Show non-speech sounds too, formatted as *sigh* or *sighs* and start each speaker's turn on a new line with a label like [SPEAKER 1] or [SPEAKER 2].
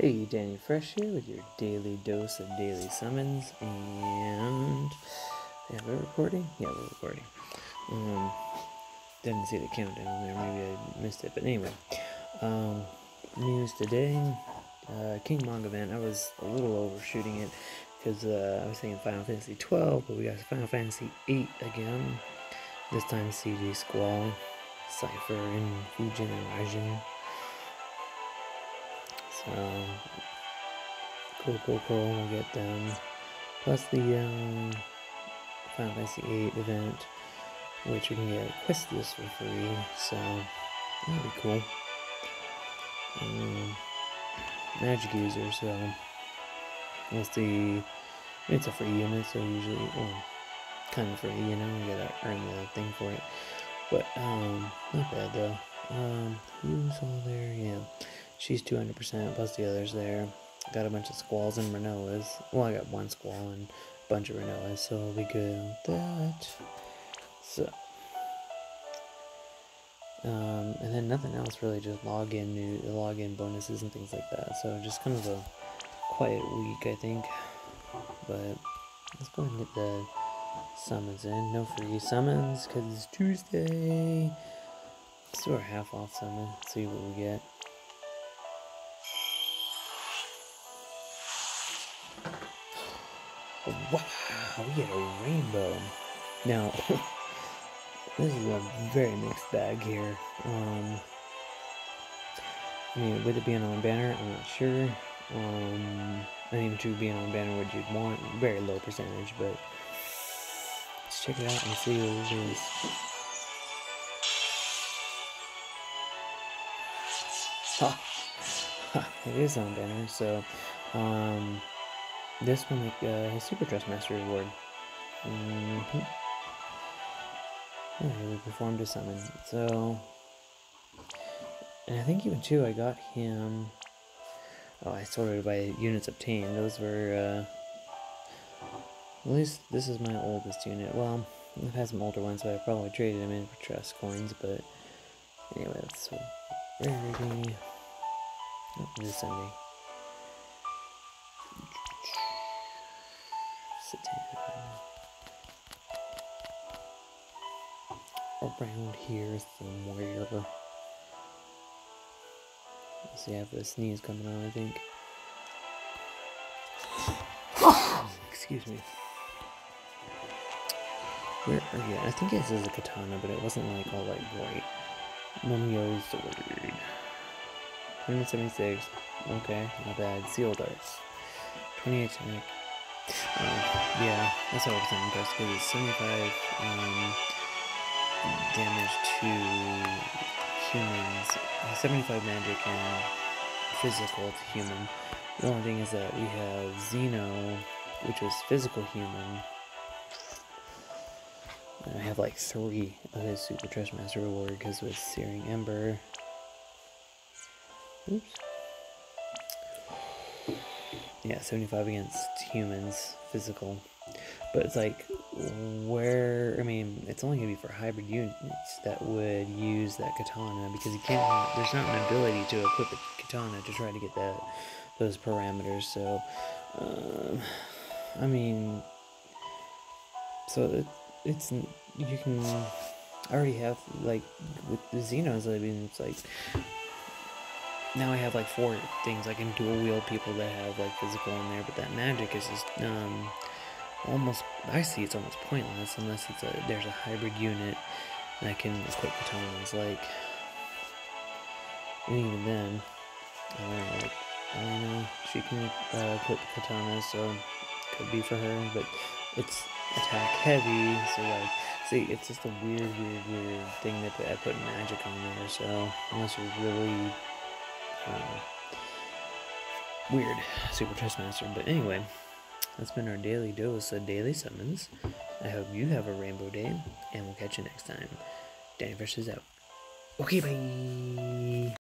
[SPEAKER 1] Hey, Danny Fresh here with your daily dose of daily summons, and yeah, we're recording. Yeah, we're recording. Um, didn't see the countdown there. Maybe I missed it, but anyway, um, news today. Uh, King Manga event. I was a little overshooting it because uh, I was thinking Final Fantasy 12, but we got Final Fantasy 8 again. This time CG Squall, Seifer, and Fujin and Raijin. So, cool, cool, cool. We'll get them. Plus the um, Final Fantasy VIII event, which you can get Quistis for free. So, that'll be cool. Um, magic user, so see. It's a free unit, so usually, well, kind of free, you know, you gotta earn the thing for it. But, um, not bad though. Um, who's all there? Yeah. She's 200% plus the others there. Got a bunch of squalls and Rinoas. Well, I got one squall and a bunch of Rinoas, so I'll be good with that. So, um, and then nothing else really, just login new login bonuses and things like that. So just kind of a quiet week, I think. But let's go and get the summons in. No free summons because it's Tuesday. Our half off summon. See what we get. Wow, we get a rainbow. Now, *laughs* this is a very mixed bag here. Um, I mean, with it being on banner, I'm not sure. Um, and even to being on banner, what you'd want, very low percentage, but let's check it out and see what it is. *laughs* Ha it is on banner, so, um, this one, like, uh, his Super Trust Master reward. Mm -hmm. Yeah, we performed a summon. So, and I think even too, I got him. Oh, I sorted by units obtained. Those were, uh, at least this is my oldest unit. Well, I've had some older ones, but I probably traded them in for trust coins, but anyway, that's rarity. Oh, descending. Around here somewhere. Let's see, I have a sneeze coming on, I think. *sighs* Excuse me. Where oh are you? I think this is a katana, but it wasn't like all like bright. Mumio sword. 176. Okay, not bad. Seal darts. 28 tonic. Um, yeah, that's what I was impressed it's 75 um, damage to humans, 75 magic and physical to human. The only thing is that we have Xeno, which is physical human. And I have like three of his Super Trust Master reward because with Searing Ember. Oops. Yeah, 75 against humans, physical. But it's like, where, I mean, it's only going to be for hybrid units that would use that katana because you can't, there's not an ability to equip a katana to try to get that, those parameters. So, um, I mean, so it, it's, you can already have, like, with the Xenos, I mean, it's like, now I have like four things I can dual wield people that have like physical in there, but that magic is just um almost I see it's almost pointless unless it's a there's a hybrid unit that can equip katanas like and even then I don't know like I don't know she can uh, equip katanas so could be for her but it's attack heavy so like see it's just a weird weird weird thing that I put magic on there so unless you're really uh, weird Super Trust Master. But anyway, that's been our daily dose of daily summons. I hope you have a rainbow day, and we'll catch you next time. Danny Fresh is out. Okay, bye.